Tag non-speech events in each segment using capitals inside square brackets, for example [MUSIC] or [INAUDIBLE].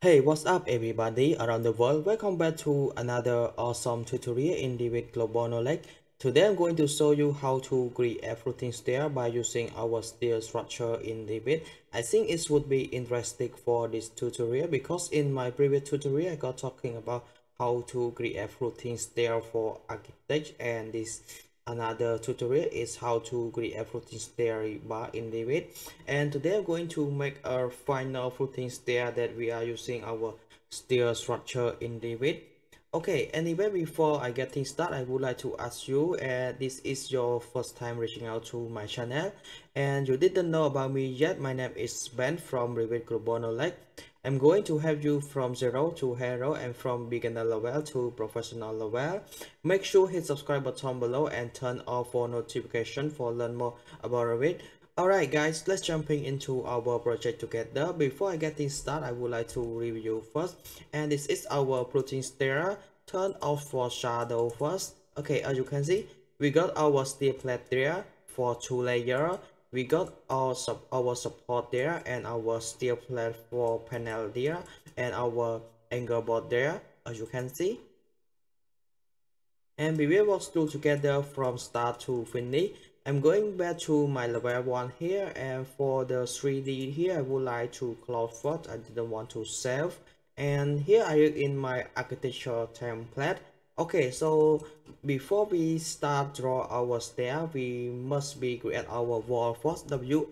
Hey, what's up everybody around the world? Welcome back to another awesome tutorial in Revit Global Knowledge. Today I'm going to show you how to create everything stair by using our stair structure in Revit. I think it would be interesting for this tutorial because in my previous tutorial I got talking about how to create everything stair for architect and this another tutorial is how to create a floating stair bar in Revit and today I'm going to make a final floating stair that we are using our stair structure in Revit okay anyway before I get things started I would like to ask you uh, this is your first time reaching out to my channel and you didn't know about me yet my name is Ben from Revit Global Knowledge I'm going to help you from zero to hero and from beginner level to professional level. Make sure hit subscribe button below and turn off for notification for learn more about it. Alright guys, let's jumping into our project together. Before I get this started, I would like to review first. And this is our protein stair. Turn off for shadow first. Okay, as you can see, we got our steel plate there for two layer we got our sub our support there and our steel plate for panel there and our angle board there as you can see and we will walk through together from start to finish i'm going back to my level one here and for the 3d here i would like to close first. I didn't want to save. And here i am in my architecture template. Okay so before we start draw our stair we must be create our wall first. Wa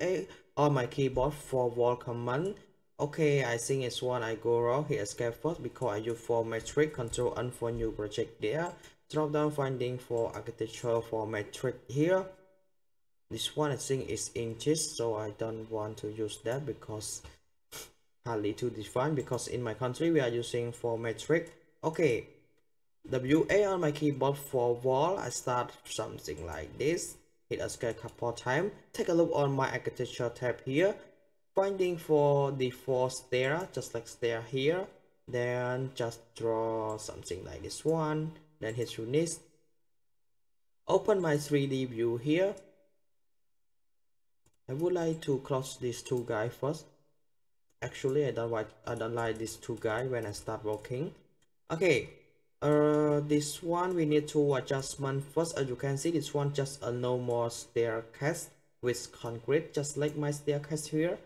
on my keyboard for wall command. Okay i think it's one i go wrong. Here escape first because i use for matrix control and for new project there. Drop down finding for architecture for matrix here this one i think is inches so i don't want to use that because hardly to define because in my country we are using for metric okay WA on my keyboard for wall, I start something like this. Hit escape couple times. Take a look on my architecture tab here. Finding for the four stair, just like stair here. Then just draw something like this one. Then hit release. Open my 3D view here. I would like to close these two guys first. Actually, I don't like I don't like these two guys when I start working. Okay, uh this one we need to adjustment first. As you can see this one just a normal staircase with concrete just like my staircase here.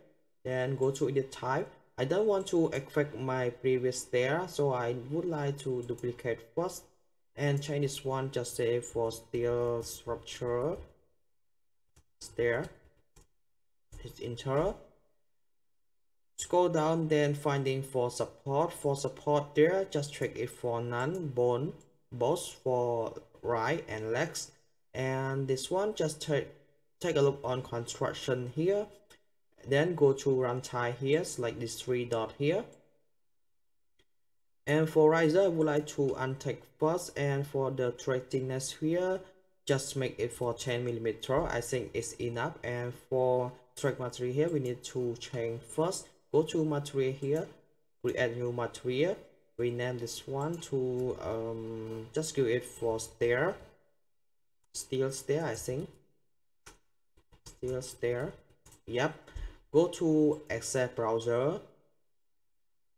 Then go to edit type. I don't want to affect my previous stair so i would like to duplicate first. And change this one just say for steel structure stair hit enter scroll down then finding for support. For support there just check it for none bone both for right and legs. And this one just take take a look on construction here. Then go to runtime here select this three dot here. And for riser i would like to untick first. And for the thickness here just make it for 10 millimeter. I think it's enough. And for track material here we need to change first. Go to material here create new material. Rename this one to um, just give it for stair. Steel stair i think. Steel stair. Yep. Go to asset browser.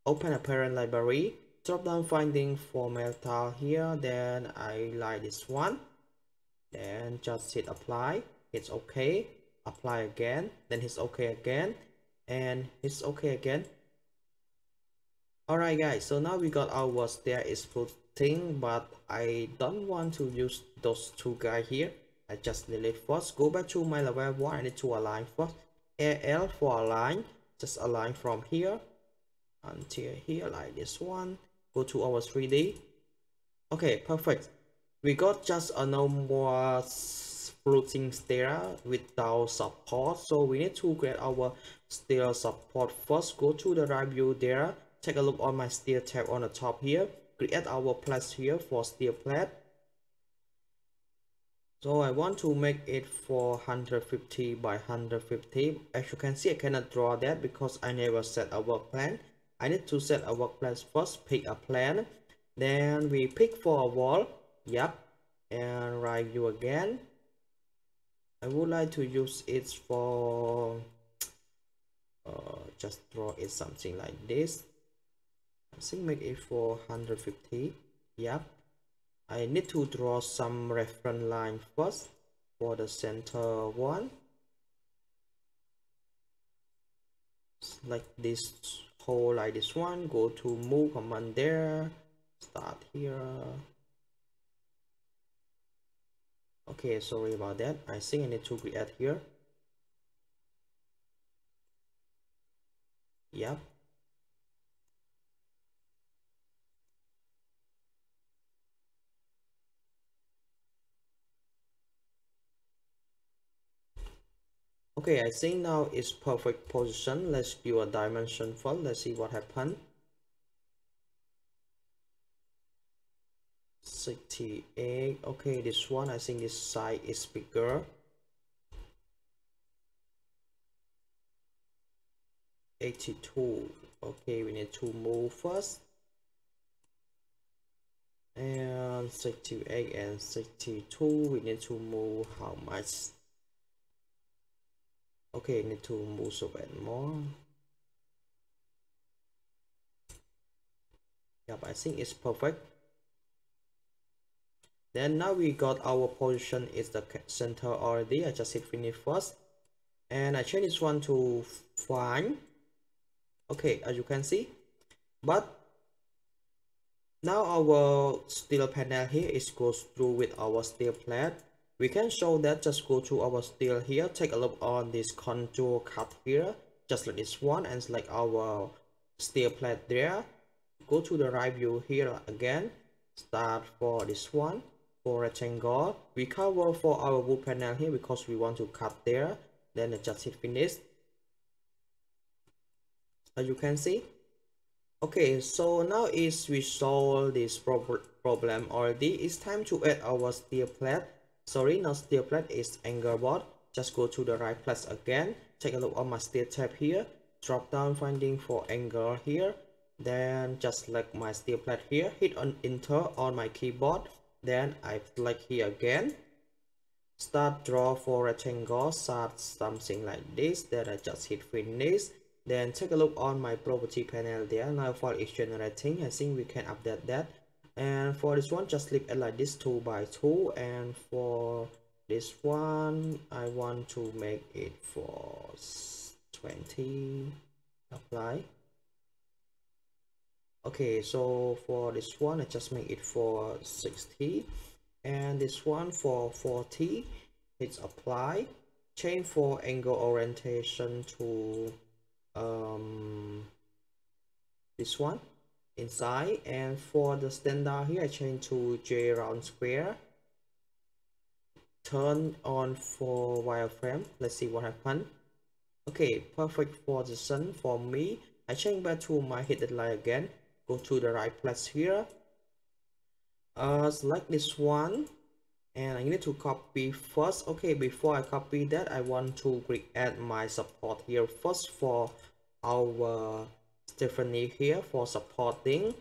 Open a parent library. Drop down finding for metal here then i like this one. Then just hit apply. It's okay apply again then hit okay again and it's okay again. Alright guys so now we got our stair is footing but I don't want to use those two guys here. I just delete first. Go back to my level 1 I need to align first. AL for align. Just align from here until here like this one. Go to our 3D okay perfect. We got just a normal floating stair without support. So we need to create our stair support first. Go to the right view there. Take a look on my stair tab on the top here. Create our plate here for stair plate so I want to make it for 150 by 150 as you can see I cannot draw that because I never set a work plan. I need to set a work plan first pick a plan. Then we pick for a wall. Yep and right view again I would like to use it for uh, just draw it something like this. I think make it for 150 yep I need to draw some reference line first for the center one. Like this hole like this one. Go to move command there. Start here okay sorry about that. I think I need to create here. Yep. Okay I think now it's perfect position. Let's do a dimension first. Let's see what happened 68 okay this one I think this side is bigger. 82 okay we need to move first. And 68 and 62 we need to move how much? Okay need to move a bit more. Yep I think it's perfect then now we got our position is the center already I just hit finish first. And I change this one to fine. Okay as you can see. But now our steel panel here is goes through with our steel plate we can show that just go to our steel here. Take a look on this contour cut here. Just like this one and select our steel plate there. Go to the right view here again. Start for this one for rectangle we cover for our wood panel here because we want to cut there then just hit finish as you can see. Okay so now is we solve this problem already. It's time to add our steel plate. Sorry not steel plate is angle board. Just go to the right place again. Take a look on my steel tab here. Drop down finding for angle here. Then just select my steel plate here. Hit on enter on my keyboard then I click here again. Start draw for rectangle start something like this. Then I just hit finish. Then take a look on my property panel there. Now for each generating I think we can update that. And for this one just leave it like this 2 by 2 and for this one I want to make it for 20 apply okay so for this one I just make it for 60 and this one for 40 it's apply. Change for angle orientation to um this one inside. And for the standard here I change to J round square. Turn on for wireframe. Let's see what happened okay perfect position for me. I change back to my hidden line again go to the right place here. Uh, select this one and I need to copy first. Okay before I copy that I want to create my support here first for our stiffener here for supporting.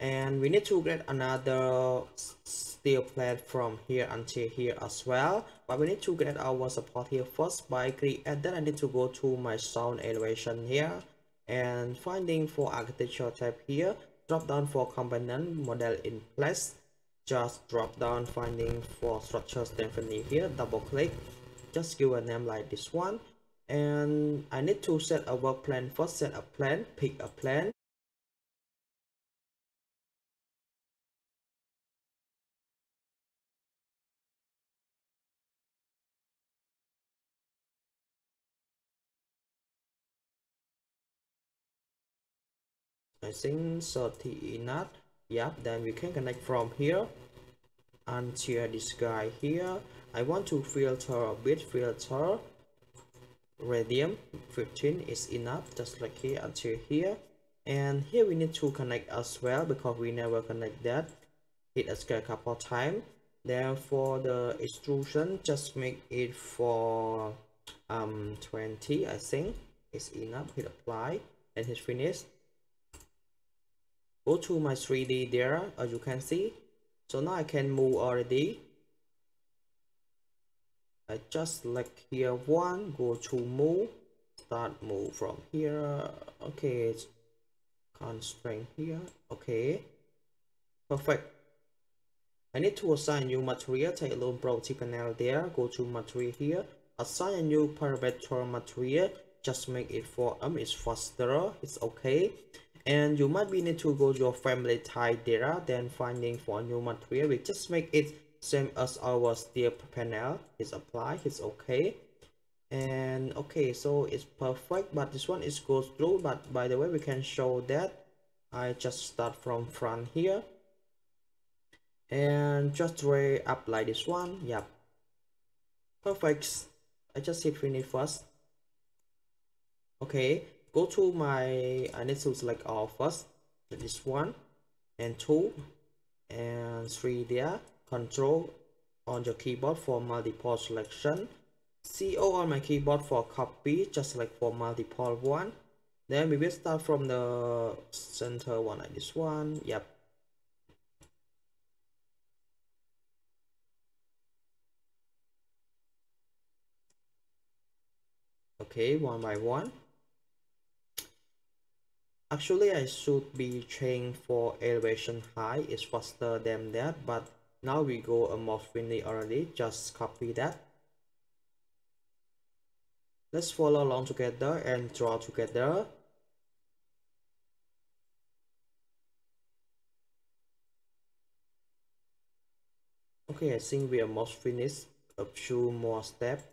And we need to get another steel plate from here until here as well. But we need to get our support here first. By create that I need to go to my sound elevation here and finding for architecture type here. Drop down for component model in place. Just drop down finding for structure stiffener here. Double click. Just give a name like this one. And I need to set a work plan. First set a plan. Pick a plan I think 30 enough yep then we can connect from here until this guy here. I want to filter a bit filter. Radium 15 is enough just like here until here. And here we need to connect as well because we never connect that. Hit escape a couple times. Then for the extrusion just make it for um 20 i think. It's enough hit apply and hit finish go to my 3d there as you can see. So now i can move already i just select here one go to move start move from here. Okay it's constraint here. Okay perfect. I need to assign new material take a little property panel there go to material here. Assign a new parameter material just make it for um it's faster it's okay and you might be need to go your family type data then finding for new material we just make it same as our steel panel. Is applied it's okay. And okay so it's perfect but this one is goes through but by the way we can show that. I just start from front here. And just way up like this one yep perfect. I just hit finish first. Okay go to my i need to select all first this one and two and three there. Control on your keyboard for multiple selection. CO on my keyboard for copy just like for multiple one. Then we will start from the center one like this one. Yep. Okay one by one actually I should be changing for elevation high. Is faster than that but now we go a more friendly already just copy that. Let's follow along together and draw together. Okay I think we are almost finished. A few more steps.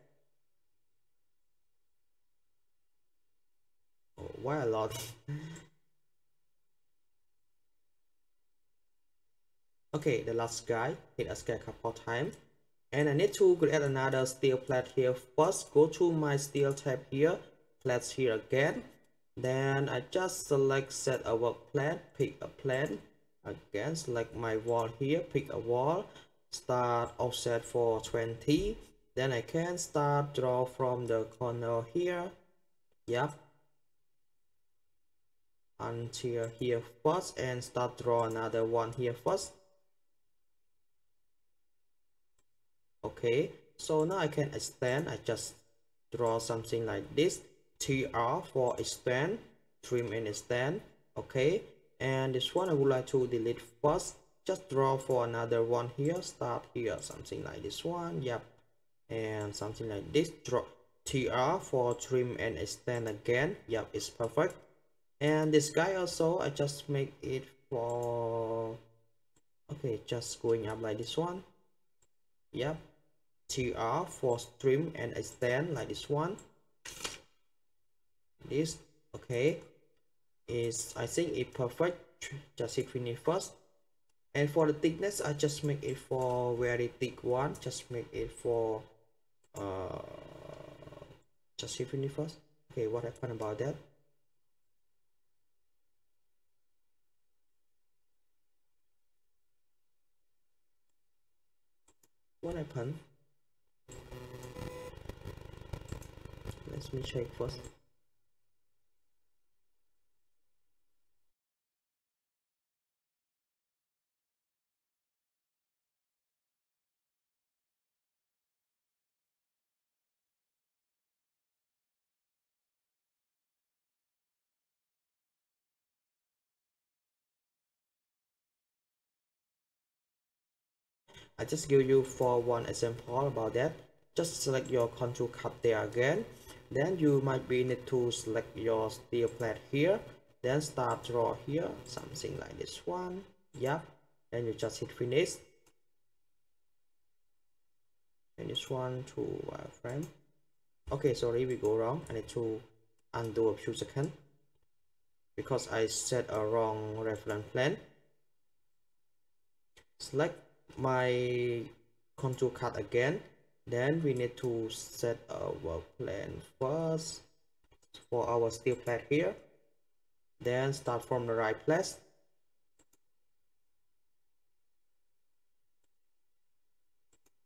Oh, why a lot [LAUGHS] okay the last guy. Hit escape a couple times. And I need to create another steel plate here first. Go to my steel tab here. Plates here again. Then I just select set a work plan, pick a plan. again select my wall here. Pick a wall. Start offset for 20 then I can start draw from the corner here. Yep until here first and start draw another one here first okay so now I can extend I just draw something like this. Tr for extend trim and extend okay and this one I would like to delete first. Just draw for another one here start here something like this one yep. And something like this draw tr for trim and extend again yep it's perfect. And this guy also I just make it for okay just going up like this one yep tr for stream and extend like this one. This okay. Is i think it perfect. Just hit finish first. And for the thickness i just make it for very thick one. Just make it for uh just hit finish first. Okay what happened about that? What happened let me check first. I just give you for one example about that. Just select your contour cut there again then you might be need to select your steel plate here then start draw here something like this one yep and you just hit finish. And this one to wireframe. Okay sorry we go wrong. I need to undo a few seconds because i set a wrong reference plane select my contour cut again then we need to set our plan first. For our steel plate here. Then start from the right place.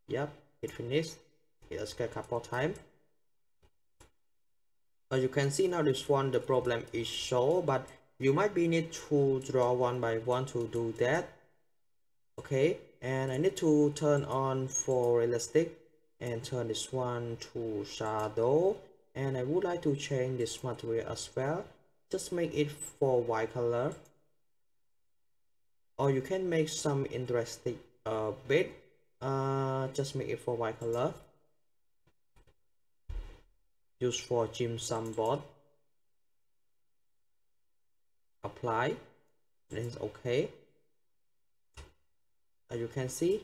Yep it finished. Hit escape couple times as you can see now this one the problem is show but you might be need to draw one by one to do that. Okay and I need to turn on for realistic and turn this one to shadow. And I would like to change this material as well. Just make it for white color. Or you can make some interesting uh, bit. Uh, just make it for white color. Use for Gypsum board apply. Then okay. As you can see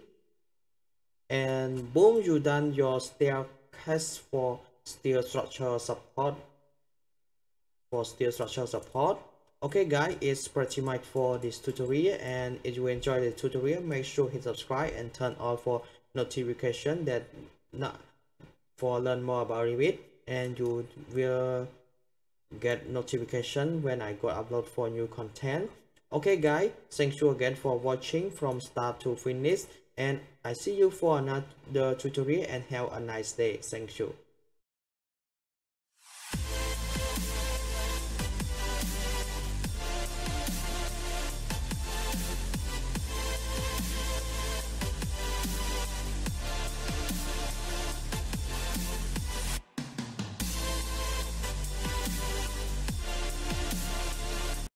and boom you done your staircase for steel structure support. For steel structure support. Okay guys it's pretty much for this tutorial. And if you enjoy the tutorial make sure hit subscribe and turn on for notification that not for learn more about Revit and you will get notification when I go upload for new content. Okay guys thank you again for watching from start to finish and I see you for another tutorial and have a nice day. Thank you